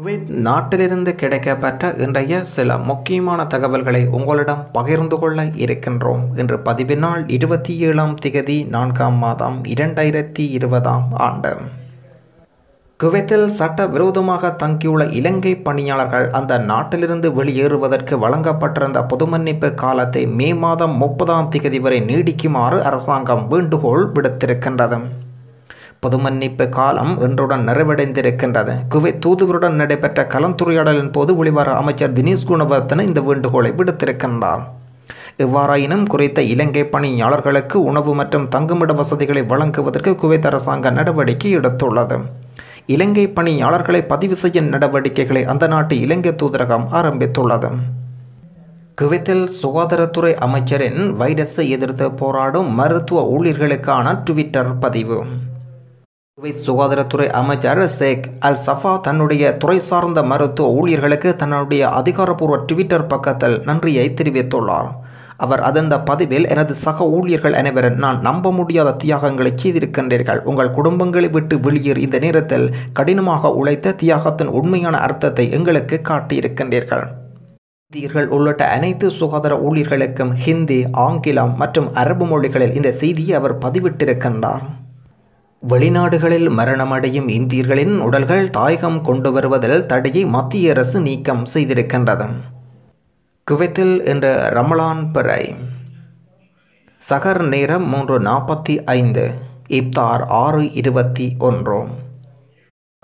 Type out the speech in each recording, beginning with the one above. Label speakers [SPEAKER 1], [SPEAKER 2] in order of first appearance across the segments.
[SPEAKER 1] Kuwait நாட்டிலிருந்து கிடைக்கப்பெற்ற இன்றைய சில முக்கியமான தகவல்களை உங்களிடம் பகிர்ந்து கொள்ள இருக்கின்றோம். இன்று பதிவினால் இருபத்தி ஏழாம் திகதி நான்காம் மாதம் இரண்டாயிரத்தி இருபதாம் ஆண்டு. குவைத்தில் சட்ட விரோதமாக தங்கியுள்ள இலங்கை பணியாளர்கள் அந்த நாட்டிலிருந்து வெளியேறுவதற்கு வழங்கப்பட்டிருந்த பொதுமன்னிப்பு காலத்தை மே மாதம் முப்பதாம் திகதி வரை நீடிக்குமாறு அரசாங்கம் வேண்டுகோள் விடுத்திருக்கின்றது. பொதுமன்னிப்பு காலம் இன்றுடன் நிறைவடைந்திருக்கின்றது. குவைத் தூதுவருடன் நடைபெற்ற கலந்துரையாடலின் போது வெளிவார அமைச்சர் தினேஷ் குணவர்த்தன இந்த வேண்டுகோளை விடுத்திருக்கின்றார். இவ்வாறாயினும் குறித்த இலங்கை பணியாளர்களுக்கு உணவு மற்றும் தங்குமிட வசதிகளை வழங்குவதற்கு குவைத் அரசாங்க நடவடிக்கை எடுத்துள்ளது. இலங்கை பணியாளர்களை பதிவு செய்யும் நடவடிக்கைகளை அந்த நாட்டு இலங்கை தூதரகம் ஆரம்பித்துள்ளது. குவைத்தில் சுகாதாரத்துறை அமைச்சரின் வைரஸை எதிர்த்து போராடும் மருத்துவ ஊழியர்களுக்கான ட்விட்டர் பதிவு. குவைத் சுகாதாரத்துறை அமைச்சர் ஷேக் அல் சஃபா தன்னுடைய துறை சார்ந்த மருத்துவ ஊழியர்களுக்கு தன்னுடைய அதிகாரப்பூர்வ ட்விட்டர் பக்கத்தில் நன்றியை தெரிவித்துள்ளார். அவர் அதந்த பதிவில் எனது சக ஊழியர்கள் அனைவரும் நான் நம்ப முடியாத தியாகங்களை செய்திருக்கின்றீர்கள். உங்கள் குடும்பங்களை விட்டு வெளியேறி. இந்த நேரத்தில் கடினமாக உழைத்த தியாகத்தின் உண்மையான அர்த்தத்தை எங்களுக்கு காட்டியிருக்கின்றீர்கள். இந்தியர்கள் உள்ளிட்ட அனைத்து சுகாதார ஊழியர்களுக்கும் ஹிந்தி ஆங்கிலம் மற்றும் அரபு மொழிகளில் இந்த செய்தியை அவர் பதிவிட்டிருக்கின்றார். வெளிநாடுகளில் மரணமடையும் இந்தியர்களின் உடல்கள் தாயகம் கொண்டு வருவதில் தடையை மத்திய அரசு நீக்கம் செய்திருக்கின்றது. குவைத்தில் இன்று ரமலான் பிறை. சகர் நேரம் மூன்று நாற்பத்தி ஐந்து இப்தார் ஆறு இருபத்தி ஒன்று.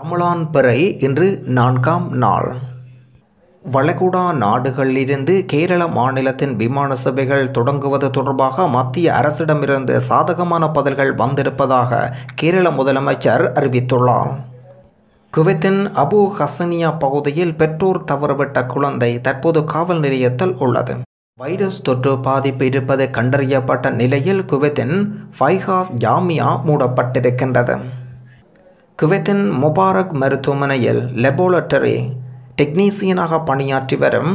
[SPEAKER 1] ரமலான் பிறை இன்று நான்காம் நாள். வளைகுடா நாடுகளிலிருந்து கேரள மாநிலத்தின் விமான சேவைகள் தொடங்குவது தொடர்பாக மத்திய அரசிடமிருந்து சாதகமான பதில்கள் வந்திருப்பதாக கேரள முதலமைச்சர் அறிவித்துள்ளார். குவைத்தின் அபு ஹசனியா பகுதியில் பெற்றோர் தவறுவிட்ட குழந்தை தற்போது காவல் நிலையத்தில் உள்ளது. வைரஸ் தொற்று பாதிப்பு இருப்பது கண்டறியப்பட்ட நிலையில் குவைத்தின் ஃபைஹாஸ் ஜாமியா மூடப்பட்டிருக்கின்றது. குவைத்தின் முபாரக் மருத்துவமனையில் லெபோரட்டரி டெக்னீசியனாக பணியாற்றி வரும்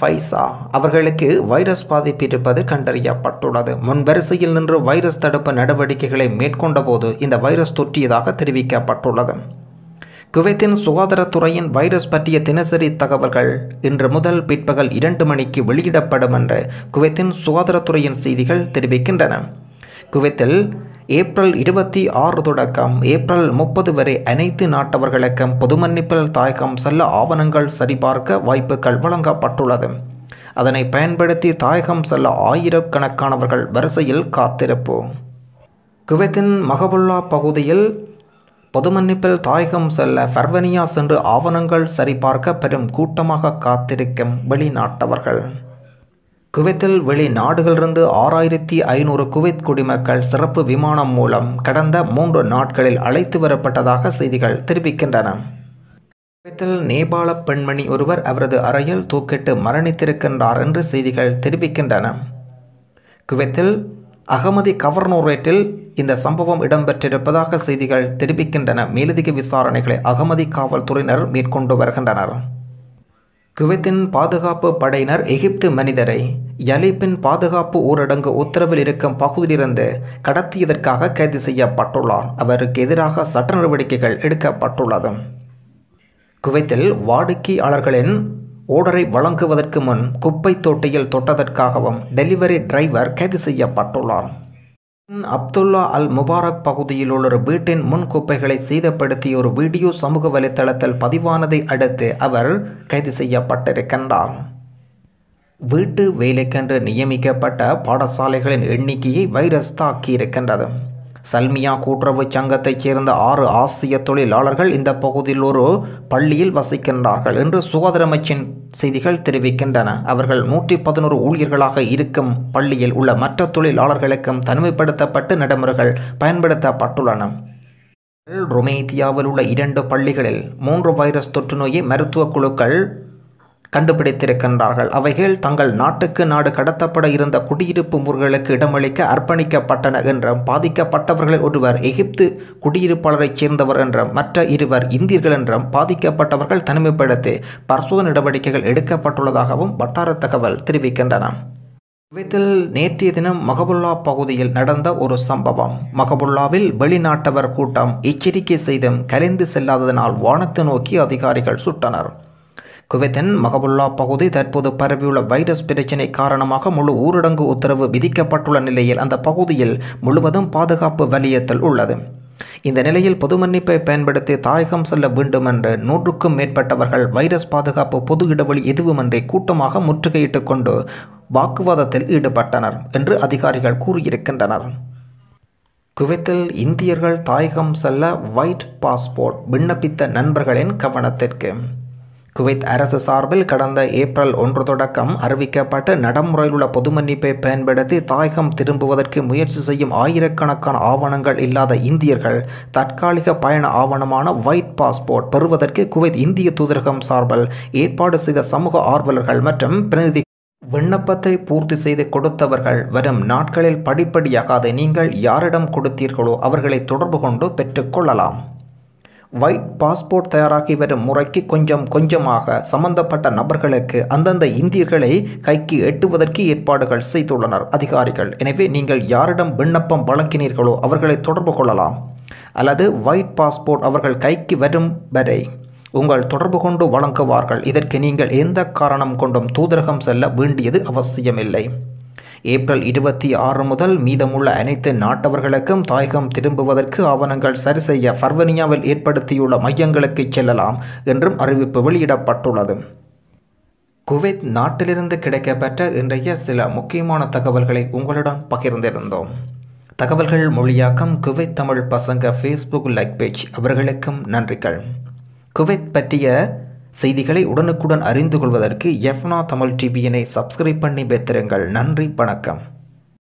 [SPEAKER 1] ஃபைசா அவர்களுக்கு வைரஸ் பாதிப்பு இருப்பது கண்டறியப்பட்டுள்ளது. முன்வரிசையில் நின்று வைரஸ் தடுப்பு நடவடிக்கைகளை மேற்கொண்டபோது இந்த வைரஸ் தொற்றியதாக தெரிவிக்கப்பட்டுள்ளது. குவைத்தின் சுகாதாரத்துறையின் வைரஸ் பற்றிய தினசரி தகவல்கள் இன்று முதல் பிற்பகல் இரண்டு மணிக்கு வெளியிடப்படும் என்று குவைத்தின் சுகாதாரத்துறையின் செய்திகள் தெரிவிக்கின்றன. குவைத்தில் ஏப்ரல் இருபத்தி ஆறு தொடக்கம் ஏப்ரல் முப்பது வரை அனைத்து நாட்டவர்களுக்கும் பொதுமன்னிப்பில் தாயகம் செல்ல ஆவணங்கள் சரிபார்க்க வாய்ப்புகள் வழங்கப்பட்டுள்ளது. அதனை பயன்படுத்தி தாயகம் செல்ல ஆயிரக்கணக்கானவர்கள் வரிசையில் காத்திருப்பு. குவைத்தின் மகபுல்லா பகுதியில் பொதுமன்னிப்பில் தாயகம் செல்ல ஃபர்வனியா சென்று ஆவணங்கள் சரிபார்க்க பெரும் கூட்டமாக காத்திருக்கும் வெளிநாட்டவர்கள். குவைத்தில் வெளிநாடுகளிலிருந்து ஆறாயிரத்தி ஐநூறு குவைத் குடிமக்கள் சிறப்பு விமானம் மூலம் கடந்த மூன்று நாட்களில் அழைத்து வரப்பட்டதாக செய்திகள் தெரிவிக்கின்றன. குவைத்தில் நேபாள பெண்மணி ஒருவர் அவரது அறையில் தூக்கிட்டு மரணித்திருக்கின்றார் என்று செய்திகள் தெரிவிக்கின்றன. குவைத்தில் அகமதி கவர்னோரேட்டில் இந்த சம்பவம் இடம்பெற்றிருப்பதாக செய்திகள் தெரிவிக்கின்றன. மேலதிக விசாரணைகளை அகமதி காவல்துறையினர் மேற்கொண்டு வருகின்றனர். குவைத்தின் பாதுகாப்பு படையினர் எகிப்து மனிதரை யலிப்பின் பாதுகாப்பு ஊரடங்கு உத்தரவில் இருக்கும் பகுதியிலிருந்து கடத்தியதற்காக கைது செய்யப்பட்டுள்ளார் அவருக்கு எதிராக சட்ட நடவடிக்கைகள் எடுக்கப்பட்டுள்ளது குவைத்தில் வாடிக்கையாளர்களின் ஓடரை வழங்குவதற்கு முன் குப்பை தொட்டியில் தொட்டதற்காகவும் டெலிவரி டிரைவர் கைது செய்யப்பட்டுள்ளார் அப்துல்லா அல் முபாரக் பகுதியில் உள்ள ஒரு வீட்டின் முன் குப்பைகளை சேதப்படுத்திய ஒரு வீடியோ சமூக வலைத்தளத்தில் பதிவானதை அடுத்து அவர் கைது செய்யப்பட்டிருக்கின்றார். வீட்டு வேலைக்கென்று நியமிக்கப்பட்ட பாடசாலைகளின் எண்ணிக்கையை வைரஸ் தாக்கியிருக்கின்றது சல்மியா கூட்டுறவு சங்கத்தைச் சேர்ந்த ஆறு ஆசிய தொழிலாளர்கள் இந்த பகுதியில் ஒரு பள்ளியில் வசிக்கின்றார்கள் என்று சுகாதார அமைச்சின் செய்திகள் தெரிவிக்கின்றன. அவர்கள் நூற்றி பதினோரு ஊழியர்களாக இருக்கும் பள்ளியில் உள்ள மற்ற தொழிலாளர்களுக்கும் தனிமைப்படுத்தப்பட்டு நடைமுறைகள் பயன்படுத்தப்பட்டுள்ளன. ரொமேத்தியாவில் உள்ள இரண்டு பள்ளிகளில் மூன்று வைரஸ் தொற்று நோயை மருத்துவ குழுக்கள் கண்டுபிடித்திருக்கின்றார்கள். அவைகள் தங்கள் நாட்டுக்கு நாடு கடத்தப்பட இருந்த குடியிருப்பு முறைகளுக்கு இடமளிக்க அர்ப்பணிக்கப்பட்டன என்றும் பாதிக்கப்பட்டவர்களில் ஒருவர் எகிப்து குடியிருப்பாளரைச் சேர்ந்தவர் என்றும் மற்ற இருவர் இந்தியர்கள் என்றும் பாதிக்கப்பட்டவர்கள் தனிமைப்படுத்தி பரிசோதனை நடவடிக்கைகள் எடுக்கப்பட்டுள்ளதாகவும் வட்டார தகவல் தெரிவிக்கின்றன. குவைத்தில் நேற்றைய தினம் மகபுல்லா பகுதியில் நடந்த ஒரு சம்பவம். மகபுல்லாவில் வெளிநாட்டவர் கூட்டம் எச்சரிக்கை செய்தும் கலைந்து செல்லாததனால் வானத்தை நோக்கி அதிகாரிகள் சுட்டனர். குவைத்தின் மகபுல்லா பகுதி தற்போது பரவியுள்ள வைரஸ் பிரச்சினை காரணமாக முழு ஊரடங்கு உத்தரவு விதிக்கப்பட்டுள்ள நிலையில் அந்த பகுதியில் முழுவதும் பாதுகாப்பு வலியத்தில் உள்ளது. இந்த நிலையில் பொது மன்னிப்பை பயன்படுத்தி தாயகம் செல்ல வேண்டும் என்று நூற்றுக்கும் மேற்பட்டவர்கள் வைரஸ் பாதுகாப்பு பொது இடைவெளி எதுவுமின்றி கூட்டமாக முற்றுகையிட்டுக் கொண்டு வாக்குவாதத்தில் ஈடுபட்டனர் என்று அதிகாரிகள் கூறியிருக்கின்றனர். குவைத்தில் இந்தியர்கள் தாயகம் செல்ல ஒயிட் பாஸ்போர்ட் விண்ணப்பித்த நண்பர்களின் கவனத்திற்கு குவைத் அரசு சார்பில் கடந்த ஏப்ரல் ஒன்று தொடக்கம் அறிவிக்கப்பட்ட நடைமுறையில் உள்ள பொது மன்னிப்பை பயன்படுத்தி தாயகம் திரும்புவதற்கு முயற்சி செய்யும் ஆயிரக்கணக்கான ஆவணங்கள் இல்லாத இந்தியர்கள் தற்காலிக பயண ஆவணமான ஒயிட் பாஸ்போர்ட் பெறுவதற்கு குவைத் இந்திய தூதரகம் சார்பில் ஏற்பாடு செய்த சமூக ஆர்வலர்கள் மற்றும் பிரதிநிதி விண்ணப்பத்தை பூர்த்தி செய்து கொடுத்தவர்கள் வரும் நாட்களில் படிப்படியாக அதை நீங்கள் யாரிடம் கொடுத்தீர்களோ அவர்களை தொடர்பு கொண்டு பெற்றுக்கொள்ளலாம் ஒயிட் பாஸ்போர்ட் தயாராகி வரும் முறைக்கு கொஞ்சம் கொஞ்சமாக சம்பந்தப்பட்ட நபர்களுக்கு அந்தந்த இந்தியர்களை கைக்கு எட்டுவதற்கு ஏற்பாடுகள் செய்துள்ளனர் அதிகாரிகள். எனவே நீங்கள் யாரிடம் விண்ணப்பம் வழங்கினீர்களோ அவர்களை தொடர்பு கொள்ளலாம். அல்லது ஒயிட் பாஸ்போர்ட் அவர்கள் கைக்கு வரும் வரை உங்கள் தொடர்பு கொண்டு வழங்குவார்கள். இதற்கு நீங்கள் எந்த காரணம் கொண்டும் தூதரகம் செல்ல வேண்டியது அவசியமில்லை. ஏப்ரல் இருபத்தி ஆறு முதல் மீதமுள்ள அனைத்து நாட்டவர்களுக்கும் தாயகம் திரும்புவதற்கு ஆவணங்கள் சரி செய்ய ஃபர்வனியாவில் ஏற்படுத்தியுள்ள மையங்களுக்கு செல்லலாம் என்றும் அறிவிப்பு வெளியிடப்பட்டுள்ளது. குவைத் நாட்டிலிருந்து கிடைக்கப்பெற்ற இன்றைய சில முக்கியமான தகவல்களை உங்களுடன் பகிர்ந்திருந்தோம். தகவல்கள் மொழியாக்கம் குவைத் தமிழ் பசங்க ஃபேஸ்புக் லைக் பேஜ் அவர்களுக்கும் நன்றிகள். குவைத் பற்றிய செய்திகளை உடனுக்குடன் அறிந்து கொள்வதற்கு எஃப்னா தமிழ் டிவியினை சப்ஸ்கிரைப் பண்ணி பெற்றிருங்கள் நன்றி வணக்கம்.